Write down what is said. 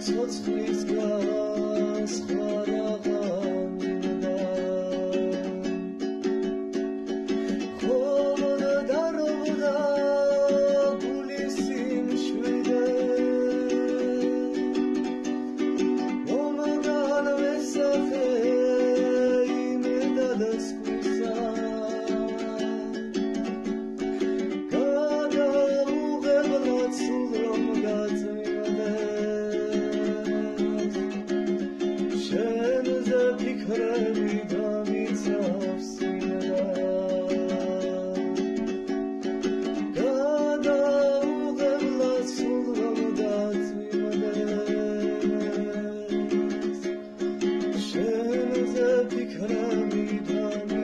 touch what feels goes for بیکنم می‌دانم.